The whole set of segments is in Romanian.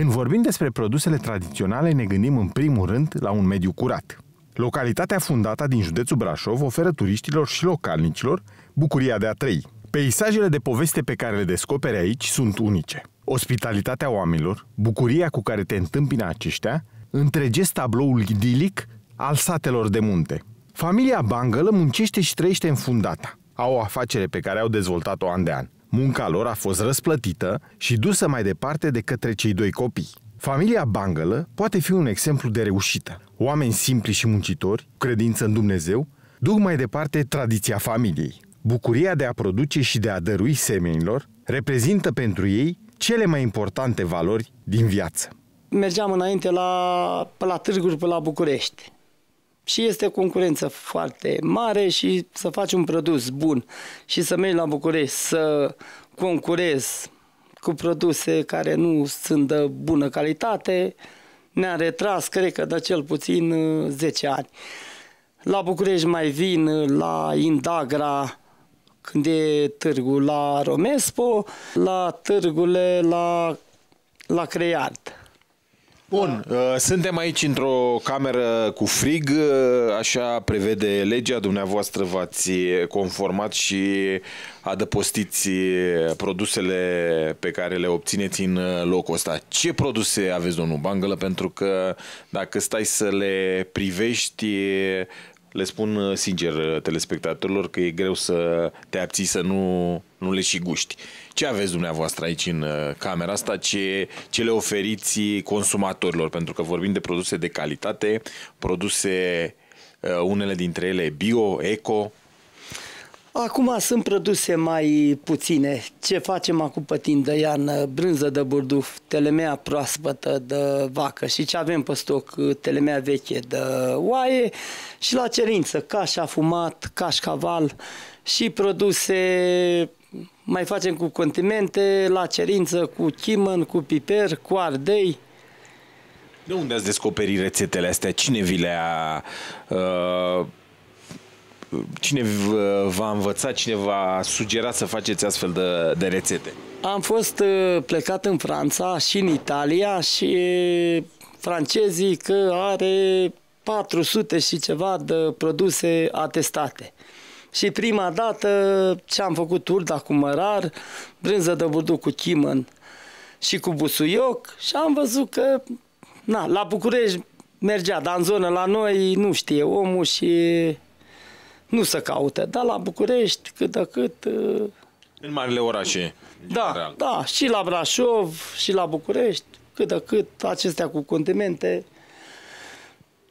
Când vorbim despre produsele tradiționale, ne gândim în primul rând la un mediu curat. Localitatea fundată din județul Brașov oferă turiștilor și localnicilor bucuria de a trăi. Peisajele de poveste pe care le descoperi aici sunt unice. Ospitalitatea oamenilor, bucuria cu care te întâmpină aceștia, întregesc tabloul idilic al satelor de munte. Familia Bangălă muncește și trăiește în fundata. Au o afacere pe care au dezvoltat-o an de an. Munca lor a fost răsplătită și dusă mai departe de către cei doi copii. Familia Bangălă poate fi un exemplu de reușită. Oameni simpli și muncitori, credință în Dumnezeu, duc mai departe tradiția familiei. Bucuria de a produce și de a dărui semenilor reprezintă pentru ei cele mai importante valori din viață. Mergeam înainte la, la târguri pe la București și este concurență foarte mare și să faci un produs bun și să mergi la București să concurezi cu produse care nu sunt de bună calitate, ne-a retras, cred că, de cel puțin 10 uh, ani. La București mai vin uh, la Indagra, când e târgul la Romespo, la târgurile la, la Creiard. Bun, uh, suntem aici într-o cameră cu frig, uh, așa prevede legea, dumneavoastră v-ați conformat și adăpostiți produsele pe care le obțineți în locul ăsta. Ce produse aveți, domnul Bangălă? Pentru că dacă stai să le privești, le spun sincer telespectatorilor că e greu să te abții să nu, nu le și guști. Ce aveți dumneavoastră aici în uh, camera asta? Ce, ce le oferiți consumatorilor? Pentru că vorbim de produse de calitate, produse, uh, unele dintre ele bio, eco. Acum sunt produse mai puține. Ce facem acum pe de iarnă? Brânză de burduf, telemea proaspătă de vacă și ce avem pe stoc? Telemea veche de oaie și la cerință, caș afumat, caș caval și produse mai facem cu condimente, la cerință, cu chimăn, cu piper, cu ardei. De unde ați descoperit rețetele astea? Cine vi le-a... Uh, cine v-a învățat, cine v-a sugerat să faceți astfel de, de rețete? Am fost uh, plecat în Franța și în Italia și francezii că are 400 și ceva de produse atestate. Și prima dată ce am făcut urda cu mărar, brânză de burduc cu chimăn și cu busuioc și am văzut că na, la București mergea, dar în zonă la noi nu știe omul și nu se caută. Dar la București, cât de cât... Uh, în marile orașe. Da, general. da, și la Brașov, și la București, cât de cât acestea cu condimente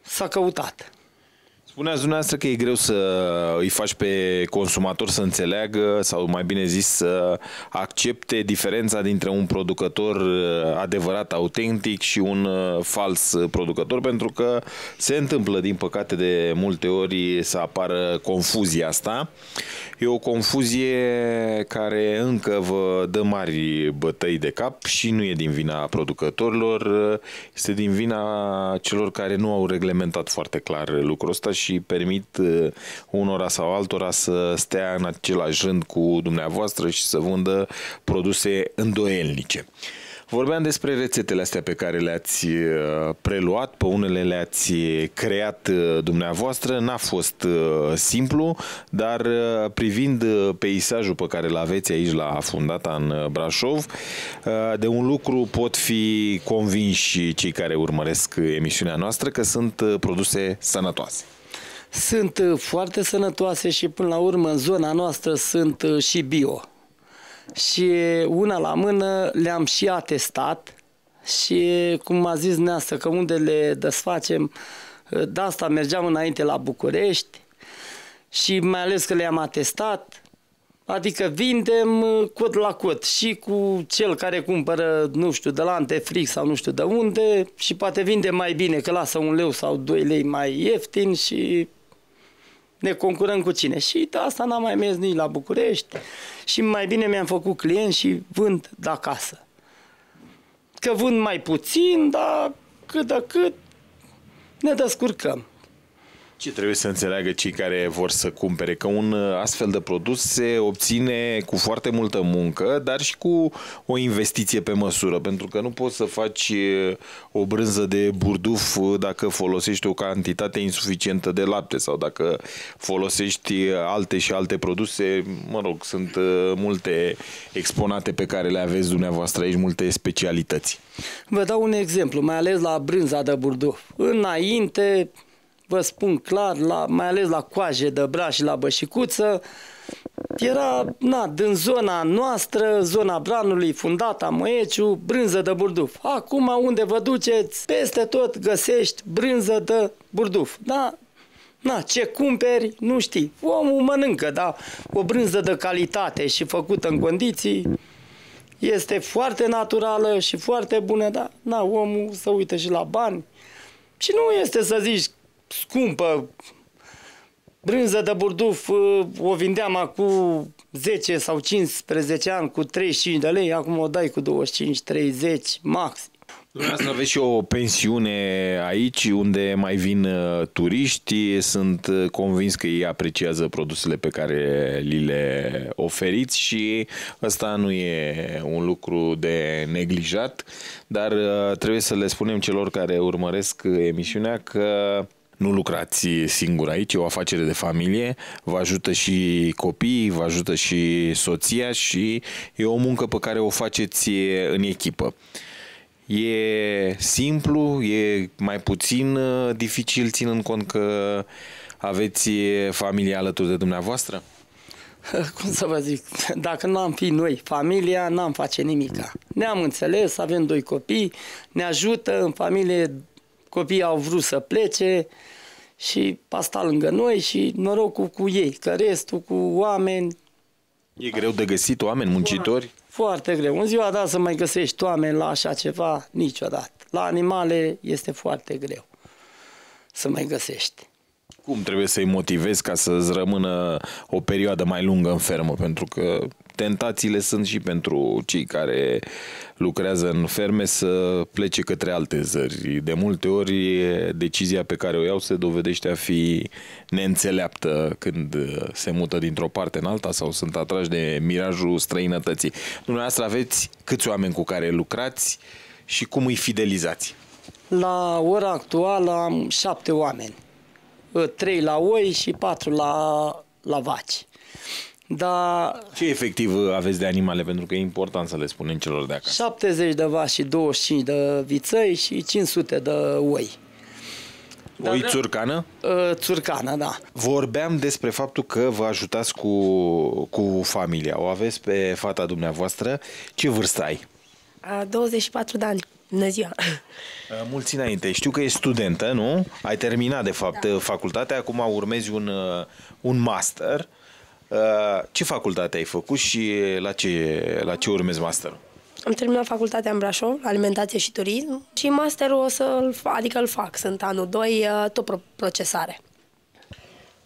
s-a căutat. Spuneați dumneavoastră că e greu să îi faci pe consumator să înțeleagă sau mai bine zis să accepte diferența dintre un producător uh, adevărat, autentic și un uh, fals producător pentru că se întâmplă din păcate de multe ori să apară confuzia asta. E o confuzie care încă vă dă mari bătăi de cap și nu e din vina producătorilor, este din vina celor care nu au reglementat foarte clar lucrul ăsta și permit uh, unora sau altora să stea în același rând cu dumneavoastră și să vândă produse îndoielnice. Vorbeam despre rețetele astea pe care le-ați uh, preluat, pe unele le-ați creat uh, dumneavoastră. N-a fost simplu, dar privind peisajul pe care îl aveți aici la Fundata în Brașov, de un lucru pot fi convinși cei care urmăresc emisiunea noastră că sunt produse sănătoase sunt uh, foarte sănătoase și până la urmă în zona noastră sunt uh, și bio. Și una la mână le-am și atestat și cum a zis neasă că unde le desfacem, uh, de asta mergeam înainte la București și mai ales că le-am atestat, Adică vindem cod la cod și cu cel care cumpără, nu știu, de la Antefrix sau nu știu de unde și poate vinde mai bine că lasă un leu sau doi lei mai ieftin și ne concurăm cu cine. Și de asta n-am mai mers nici la București și mai bine mi-am făcut client și vând de acasă. Că vând mai puțin, dar cât de cât ne descurcăm. Ce trebuie să înțeleagă cei care vor să cumpere? Că un uh, astfel de produs se obține cu foarte multă muncă, dar și cu o investiție pe măsură, pentru că nu poți să faci uh, o brânză de burduf uh, dacă folosești o cantitate insuficientă de lapte sau dacă folosești alte și alte produse, mă rog, sunt multe exponate pe care le aveți dumneavoastră aici, multe specialități. Vă dau un exemplu, mai ales la brânza de burduf. Înainte, vă spun clar, la, mai ales la coaje de braș și la bășicuță, era, na, din zona noastră, zona Branului, Fundata, Măieciu, brânză de burduf. Acum, unde vă duceți, peste tot găsești brânză de burduf. Da, Na, ce cumperi, nu știi. Omul mănâncă, da, o brânză de calitate și făcută în condiții este foarte naturală și foarte bună, da, na, omul să uită și la bani. Și nu este să zici scumpă. Brânză de burduf uh, o vindeam acum 10 sau 15 ani cu 35 de lei, acum o dai cu 25-30 maxim. Dumneavoastră aveți și o pensiune aici unde mai vin uh, turiști. Sunt uh, convins că ei apreciază produsele pe care li le oferiți și ăsta nu e un lucru de neglijat, dar trebuie să le spunem celor care urmăresc emisiunea că nu lucrați singur aici, e o afacere de familie, vă ajută și copiii, vă ajută și soția și e o muncă pe care o faceți în echipă. E simplu, e mai puțin uh, dificil ținând cont că aveți familia alături de dumneavoastră? Cum să vă zic, dacă nu am fi noi, familia, n-am face nimica. Ne-am înțeles, avem doi copii, ne ajută în familie copiii au vrut să plece și asta lângă noi și norocul cu ei, că restul cu oameni... E greu de găsit oameni muncitori? Foarte greu. În ziua da să mai găsești oameni la așa ceva, niciodată. La animale este foarte greu să mai găsești. Cum trebuie să-i motivezi ca să-ți rămână o perioadă mai lungă în fermă? Pentru că tentațiile sunt și pentru cei care lucrează în ferme să plece către alte zări. De multe ori decizia pe care o iau se dovedește a fi neînțeleaptă când se mută dintr-o parte în alta sau sunt atrași de mirajul străinătății. Dumneavoastră aveți câți oameni cu care lucrați și cum îi fidelizați? La ora actuală am șapte oameni. Trei la oi și patru la, la vaci. Da. Ce efectiv aveți de animale? Pentru că e important să le spunem celor de acasă. 70 de vaci și 25 de vițăi și 500 de oi. Oi țurcană? Uh, țurcană, da. Vorbeam despre faptul că vă ajutați cu, cu familia. O aveți pe fata dumneavoastră. Ce vârstă ai? 24 de ani. Bună ziua! Mulți înainte. Știu că e studentă, nu? Ai terminat, de fapt, da. facultatea. Acum urmezi un, un master. Uh, ce facultate ai făcut și la ce, la ce urmezi masterul? Am terminat facultatea în Brașov, alimentație și turism și masterul o să adică îl fac, sunt anul 2, uh, tot procesare.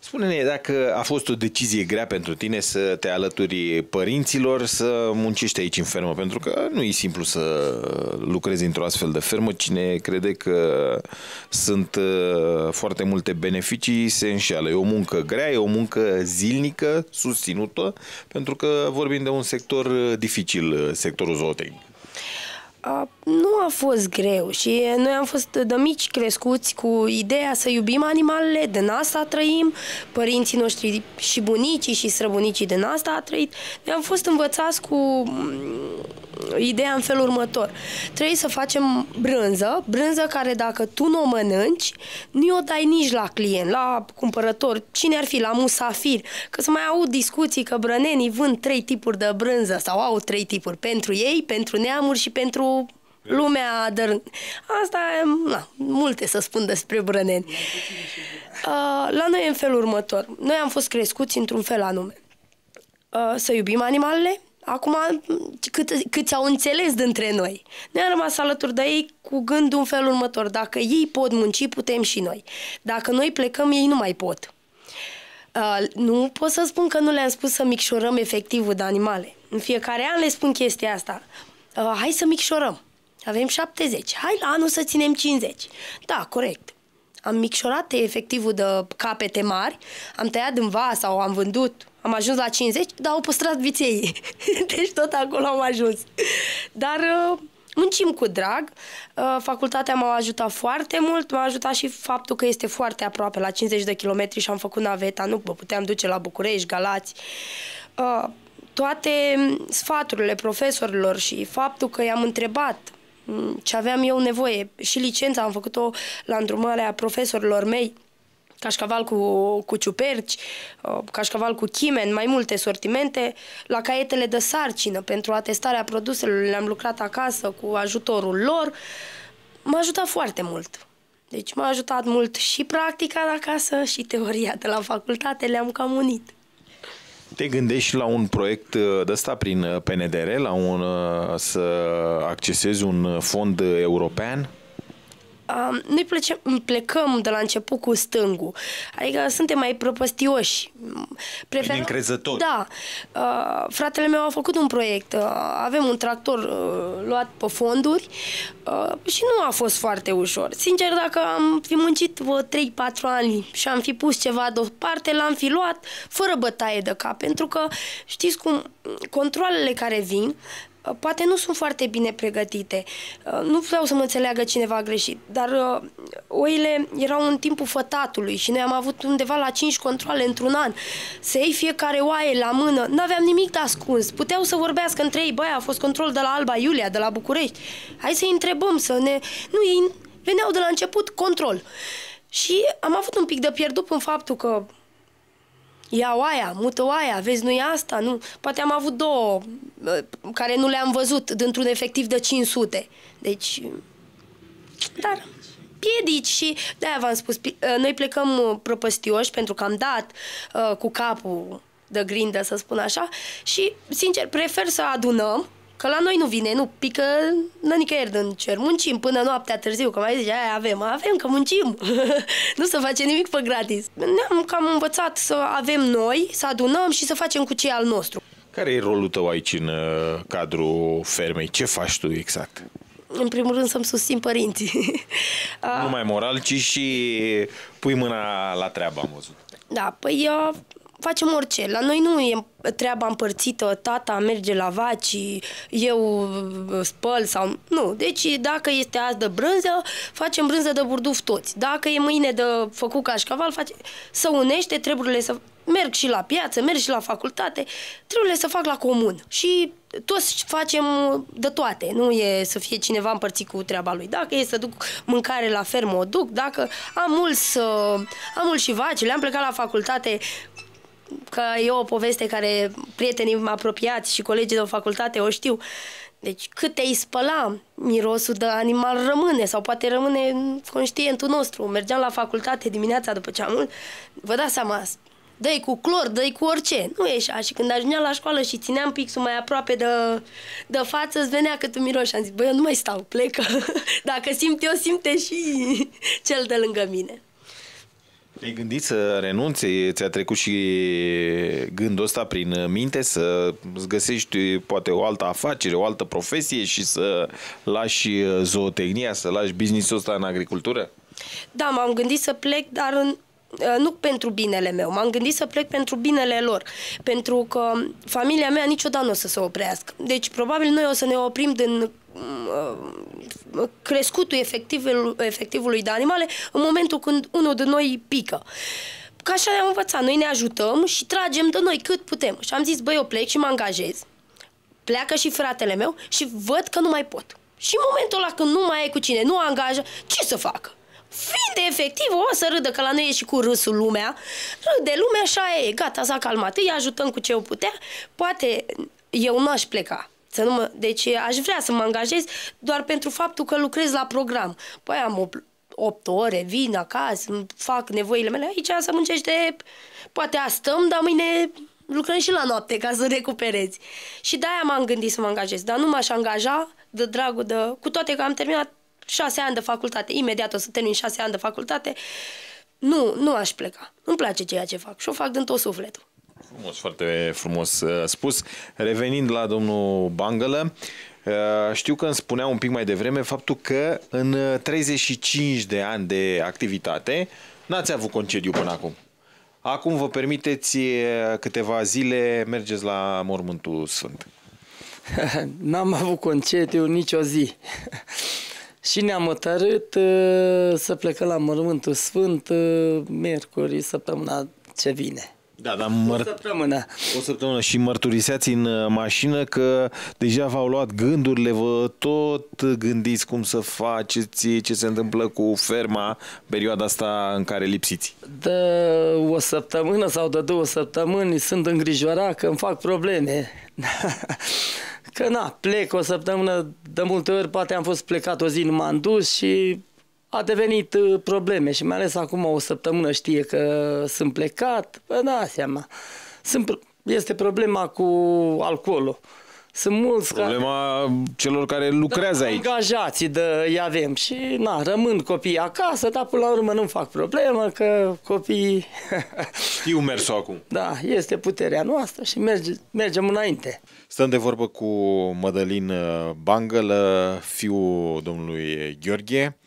Spune-ne dacă a fost o decizie grea pentru tine să te alături părinților să muncești aici în fermă, pentru că nu e simplu să lucrezi într-o astfel de fermă. Cine crede că sunt uh, foarte multe beneficii se înșeală. E o muncă grea, e o muncă zilnică, susținută, pentru că vorbim de un sector dificil, sectorul zootehnic nu a fost greu și noi am fost de mici crescuți cu ideea să iubim animalele, din asta trăim, părinții noștri și bunicii și străbunicii din asta a trăit. Noi am fost învățați cu ideea în felul următor. Trebuie să facem brânză, brânză care dacă tu nu o mănânci, nu o dai nici la client, la cumpărător, cine ar fi, la musafir, că să mai aud discuții că brănenii vând trei tipuri de brânză sau au trei tipuri pentru ei, pentru neamuri și pentru lumea de Asta e, na, multe să spun despre brăneni. la noi e în felul următor. Noi am fost crescuți într-un fel anume. să iubim animalele, Acum, cât, câți au înțeles dintre noi. Ne-am rămas alături de ei cu gândul în felul următor. Dacă ei pot munci, putem și noi. Dacă noi plecăm, ei nu mai pot. Uh, nu pot să spun că nu le-am spus să micșorăm efectivul de animale. În fiecare an le spun chestia asta. Uh, hai să micșorăm. Avem 70. Hai la anul să ținem 50. Da, corect. am micșorat efectivul de capete mari, am tăiat în vas sau am vândut, am ajuns la 50, dar au păstrat viței. deci tot acolo am ajuns. Dar uh, muncim cu drag. Uh, facultatea m-a ajutat foarte mult, m-a ajutat și faptul că este foarte aproape, la 50 de kilometri și am făcut naveta, nu mă puteam duce la București, Galați. Uh, toate sfaturile profesorilor și faptul că i-am întrebat mm, ce aveam eu nevoie și licența am făcut-o la îndrumarea profesorilor mei cașcaval cu, cu ciuperci, uh, cașcaval cu chimen, mai multe sortimente, la caietele de sarcină pentru atestarea produselor, le-am lucrat acasă cu ajutorul lor, m-a ajutat foarte mult. Deci m-a ajutat mult și practica de acasă și teoria de la facultate, le-am cam unit. Te gândești la un proiect uh, de ăsta prin uh, PNDR, la un, să accesezi un fond european? Uh, noi plece, plecăm de la început cu stângul. Adică suntem mai prăpăstioși. Prefer... încrezători. Da. Uh, fratele meu a făcut un proiect. Uh, avem un tractor uh, luat pe fonduri uh, și nu a fost foarte ușor. Sincer, dacă am fi muncit 3-4 ani și am fi pus ceva deoparte, l-am fi luat fără bătaie de cap. Pentru că, știți cum, controlele care vin Uh, poate nu sunt foarte bine pregătite. Uh, nu vreau să mă înțeleagă cineva greșit, dar uh, oile erau în timpul fătatului și noi am avut undeva la 5 controle într-un an. Să iei fiecare oaie la mână, nu aveam nimic de ascuns. Puteau să vorbească între ei, băi, a fost control de la Alba Iulia, de la București. Hai să-i întrebăm, să ne... Nu, ei veneau de la început control. Și am avut un pic de pierdut în faptul că ia oaia, mută oaia, vezi, nu e asta, nu. Poate am avut două uh, care nu le-am văzut dintr-un efectiv de 500. Deci, dar piedici și de-aia v-am spus, uh, noi plecăm uh, prăpăstioși pentru că am dat uh, cu capul de grindă, să spun așa, și, sincer, prefer să adunăm Că la noi nu vine, nu pică la nicăieri din cer. Muncim până noaptea târziu, că mai zice, aia avem, avem că muncim. nu să face nimic pe gratis. Ne-am cam învățat să avem noi, să adunăm și să facem cu cei al nostru. Care e rolul tău aici în uh, cadrul fermei? Ce faci tu exact? În primul rând să-mi susțin părinții. nu mai moral, ci și pui mâna la treabă, am văzut. Da, păi eu facem orice. La noi nu e treaba împărțită, tata merge la vaci, eu uh, spăl sau... Nu, deci dacă este azi de brânză, facem brânză de burduf toți. Dacă e mâine de făcut cașcaval, face... să unește, treburile să... Merg și la piață, merg și la facultate, trebuie să fac la comun. Și toți facem de toate, nu e să fie cineva împărțit cu treaba lui. Dacă e să duc mâncare la fermă, o duc. Dacă am mulți, am mulți și vaci, le-am plecat la facultate că e o poveste care prietenii apropiați și colegii de facultate o știu. Deci cât te-ai spăla, mirosul de animal rămâne sau poate rămâne în conștientul nostru. Mergeam la facultate dimineața după ce am vă dați seama, dă cu clor, dă cu orice. Nu e așa. Și când ajungeam la școală și țineam pixul mai aproape de, de față, îți venea cât un miros și am zis, băi, eu nu mai stau, plecă. Dacă simt eu, simte și cel de lângă mine. Te-ai gândit să renunțe? Ți-a trecut și gândul ăsta prin minte să îți găsești poate o altă afacere, o altă profesie și să lași zootehnia, să lași business-ul ăsta în agricultură? Da, m-am gândit să plec, dar în, Uh, nu pentru binele meu, m-am gândit să plec pentru binele lor, pentru că familia mea niciodată nu o să se oprească. Deci probabil noi o să ne oprim din uh, crescutul efectivul, efectivului de animale în momentul când unul de noi pică. Ca așa am învățat, noi ne ajutăm și tragem de noi cât putem. Și am zis, băi, eu plec și mă angajez. Pleacă și fratele meu și văd că nu mai pot. Și în momentul ăla când nu mai ai cu cine, nu angajă, ce să facă? Fiind efectiv, o să râdă, că la noi e și cu râsul lumea. Râde lumea, așa e, gata, s-a calmat. Îi ajutăm cu ce o putea. Poate eu nu aș pleca. Să nu mă... Deci aș vrea să mă angajez doar pentru faptul că lucrez la program. Păi am 8 ore, vin acasă, fac nevoile mele. Aici să muncește, poate astăm, dar mâine lucrăm și la noapte ca să recuperezi. Și de-aia m-am gândit să mă angajez, dar nu m-aș angaja de dragul de... Cu toate că am terminat șase ani de facultate, imediat o să termin șase ani de facultate, nu, nu aș pleca. Îmi place ceea ce fac și o fac din tot sufletul. Frumos, foarte frumos uh, spus. Revenind la domnul Bangălă, Știu că îmi spunea un pic mai devreme faptul că în 35 de ani de activitate n-ați avut concediu până acum. Acum vă permiteți câteva zile, mergeți la Mormântul Sfânt. N-am avut concediu nicio zi. și ne-am hotărât uh, să plecăm la Mormântul Sfânt uh, miercuri, săptămâna ce vine. Da, dar măr... O săptămână. O săptămână și mărturiseați în uh, mașină că deja v-au luat gândurile, vă tot gândiți cum să faceți, ce se întâmplă cu ferma perioada asta în care lipsiți. De o săptămână sau de două săptămâni sunt îngrijorat că îmi fac probleme. că na, plec o săptămână, de multe ori poate am fost plecat o zi, nu m-am dus și a devenit uh, probleme și mai ales acum o săptămână știe că sunt plecat, bă, da, seama. Sunt, este problema cu alcoolul. Sunt mulți Problema care... celor care lucrează da, aici. Angajații de îi avem și na, rămân copiii acasă, dar până la urmă nu fac problemă că copiii... Știu mersul acum. Da, este puterea noastră și merge, mergem înainte. Stăm de vorbă cu Mădălin Bangăl, fiul domnului Gheorghe.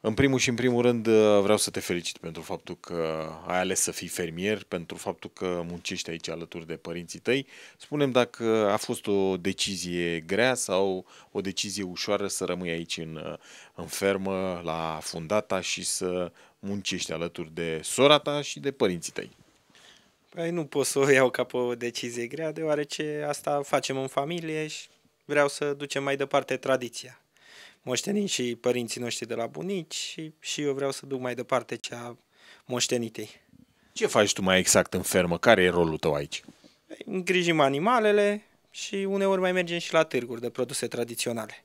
În primul și în primul rând uh, vreau să te felicit pentru faptul că ai ales să fii fermier, pentru faptul că muncești aici alături de părinții tăi. Spunem dacă a fost o decizie grea sau o decizie ușoară să rămâi aici în, uh, în fermă, la fundata și să muncești alături de sora ta și de părinții tăi. Păi nu pot să o iau ca pe o decizie grea, deoarece asta facem în familie și vreau să ducem mai departe tradiția moștenim și părinții noștri de la bunici și, și eu vreau să duc mai departe cea moștenitei. Ce faci tu mai exact în fermă? Care e rolul tău aici? Îngrijim animalele și uneori mai mergem și la târguri de produse tradiționale.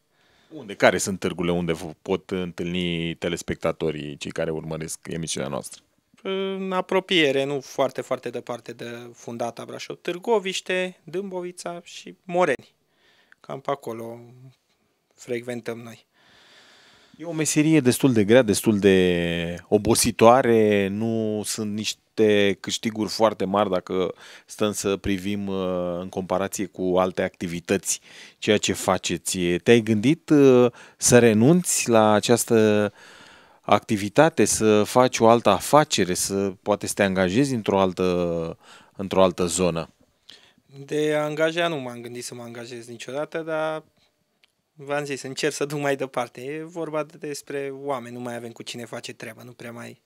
Unde? Care sunt târgurile unde pot întâlni telespectatorii, cei care urmăresc emisiunea noastră? În apropiere, nu foarte, foarte departe de fundata Brașov, Târgoviște, Dâmbovița și Moreni. Cam pe acolo frecventăm noi. E o meserie destul de grea, destul de obositoare, nu sunt niște câștiguri foarte mari dacă stăm să privim uh, în comparație cu alte activități ceea ce faceți. Te-ai gândit uh, să renunți la această activitate, să faci o altă afacere, să poate să te angajezi într-o altă, într-o altă zonă? De angaja nu m-am gândit să mă angajez niciodată, dar v-am zis, încerc să duc mai departe. E vorba despre oameni, nu mai avem cu cine face treaba, nu prea mai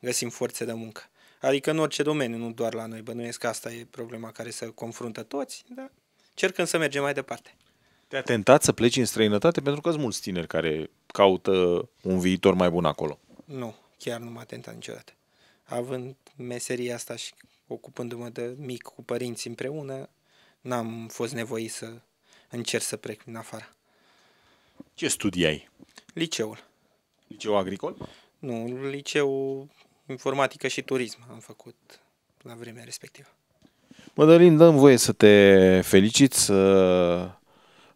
găsim forțe de muncă. Adică în orice domeniu, nu doar la noi. Bănuiesc că asta e problema care se confruntă toți, dar cercăm să mergem mai departe. Te-a tentat să pleci în străinătate pentru că sunt mulți tineri care caută un viitor mai bun acolo. Nu, chiar nu m-a tentat niciodată. Având meseria asta și ocupându-mă de mic cu părinții împreună, n-am fost nevoit să încerc să plec în afară. Ce studii ai? Liceul. Liceu agricol? Nu, liceu informatică și turism am făcut la vremea respectivă. Mădălin, dăm voie să te felicit, să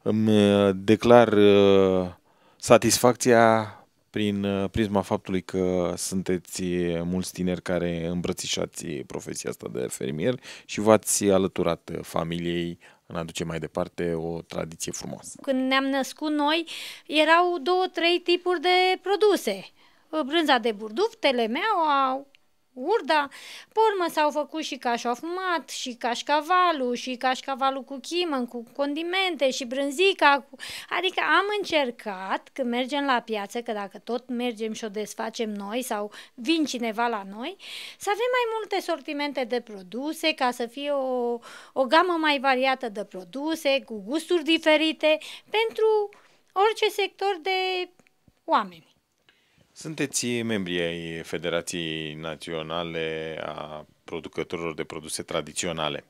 îmi declar uh, satisfacția prin uh, prisma faptului că sunteți mulți tineri care îmbrățișați profesia asta de fermier și v-ați alăturat familiei în a duce mai departe o tradiție frumoasă. Când ne-am născut noi, erau două, trei tipuri de produse. Brânza de burduf, telemeaua, urda. Pe urmă s-au făcut și cașof mat, și cașcavalul, și cașcavalul cu chimă, cu condimente, și brânzica. Cu... Adică am încercat, când mergem la piață, că dacă tot mergem și o desfacem noi sau vin cineva la noi, să avem mai multe sortimente de produse, ca să fie o, o gamă mai variată de produse, cu gusturi diferite, pentru orice sector de oameni. Sunteți membri ai Federației Naționale a Producătorilor de Produse Tradiționale.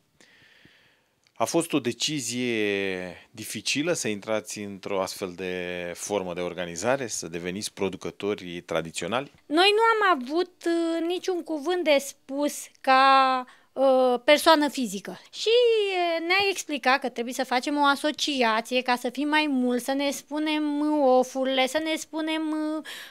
A fost o decizie dificilă să intrați într-o astfel de formă de organizare, să deveniți producători tradiționali? Noi nu am avut uh, niciun cuvânt de spus ca Uh, persoană fizică. Și uh, ne-a explicat că trebuie să facem o asociație ca să fim mai mult, să ne spunem ofurile, să ne spunem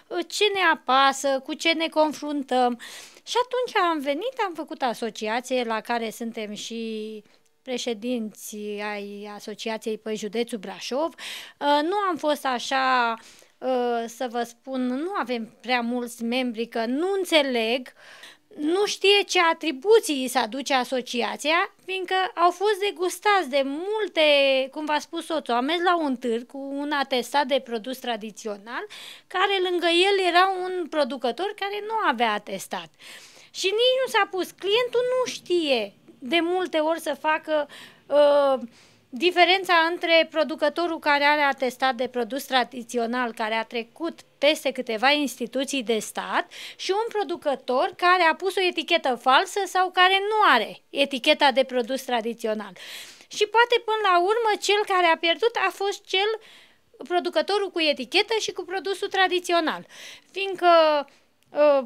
uh, ce ne apasă, cu ce ne confruntăm. Și atunci am venit, am făcut asociație la care suntem și președinți ai Asociației pe județul Brașov. Uh, nu am fost așa, uh, să vă spun, nu avem prea mulți membri, că nu înțeleg nu știe ce atribuții îi se aduce asociația, fiindcă au fost degustați de multe, cum v-a spus soțul, am mers la un târg cu un atestat de produs tradițional, care lângă el era un producător care nu avea atestat. Și nici nu s-a pus, clientul nu știe de multe ori să facă uh, diferența între producătorul care are atestat de produs tradițional, care a trecut peste câteva instituții de stat și un producător care a pus o etichetă falsă sau care nu are eticheta de produs tradițional. Și poate până la urmă cel care a pierdut a fost cel producătorul cu etichetă și cu produsul tradițional, fiindcă uh,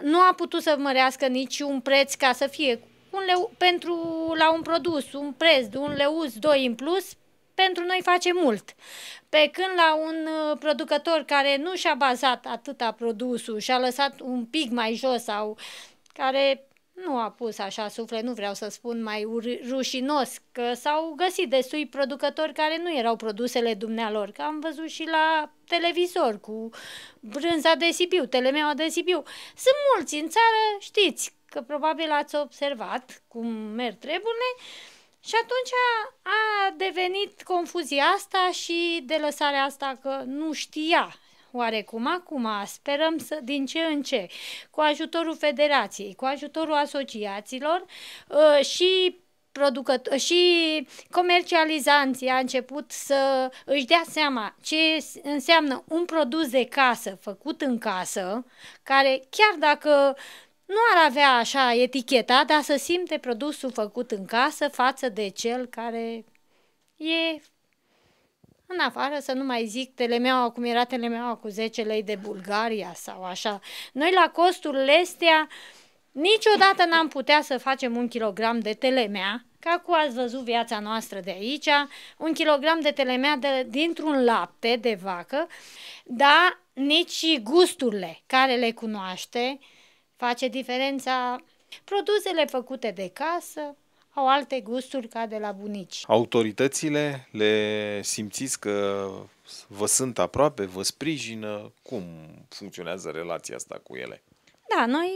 nu a putut să mărească niciun preț ca să fie un leu, pentru la un produs, un preț de un leuț 2 în plus, pentru noi face mult. Pe când la un uh, producător care nu și-a bazat atâta produsul și a lăsat un pic mai jos sau care nu a pus așa suflet, nu vreau să spun mai rușinos, că s-au găsit destui producători care nu erau produsele dumnealor, că am văzut și la televizor cu brânza de Sibiu, telemeaua de Sibiu. Sunt mulți în țară, știți, că probabil ați observat cum merg treburile și atunci a devenit confuzia asta și de lăsarea asta că nu știa oarecum. Acum, sperăm să, din ce în ce, cu ajutorul federației, cu ajutorul asociațiilor uh, și producător și comercializanții a început să își dea seama ce înseamnă un produs de casă făcut în casă, care chiar dacă nu ar avea așa eticheta, dar să simte produsul făcut în casă față de cel care e în afară, să nu mai zic telemeaua, cum era telemeaua cu 10 lei de Bulgaria sau așa. Noi la costurile astea niciodată n-am putea să facem un kilogram de telemea, ca cu ați văzut viața noastră de aici, un kilogram de telemea de, dintr-un lapte de vacă, dar nici gusturile care le cunoaște, face diferența. Produsele făcute de casă au alte gusturi ca de la bunici. Autoritățile le simțiți că vă sunt aproape, vă sprijină? Cum funcționează relația asta cu ele? Da, noi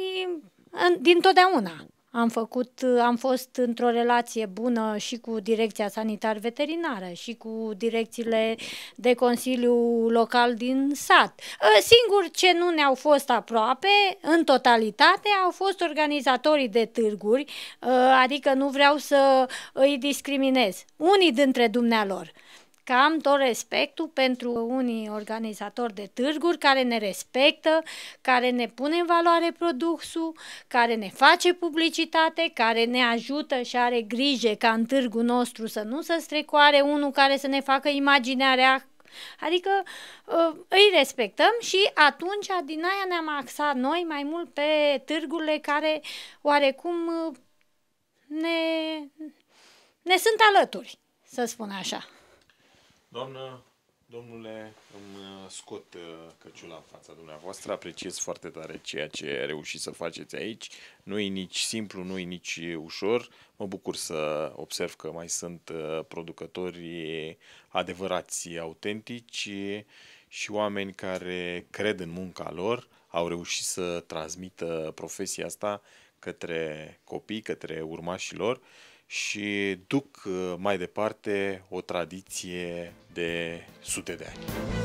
din totdeauna am, făcut, am fost într-o relație bună și cu Direcția Sanitar-Veterinară și cu direcțiile de Consiliu Local din sat. Ă, singur ce nu ne-au fost aproape, în totalitate, au fost organizatorii de târguri, ă, adică nu vreau să îi discriminez. Unii dintre dumnealor că am tot respectul pentru unii organizatori de târguri care ne respectă, care ne pune în valoare produsul, care ne face publicitate, care ne ajută și are grijă ca în târgul nostru să nu se strecoare unul care să ne facă imaginea rea Adică uh, îi respectăm și atunci din aia ne-am axat noi mai mult pe târgurile care oarecum uh, ne, ne sunt alături, să spun așa. Doamnă, domnule, îmi uh, scot uh, căciula în fața dumneavoastră, apreciez foarte tare ceea ce reușiți să faceți aici. Nu e nici simplu, nu e nici ușor. Mă bucur să observ că mai sunt uh, producători adevărați, autentici și oameni care cred în munca lor, au reușit să transmită profesia asta către copii, către urmașii lor și duc uh, mai departe o tradiție de sute de ani.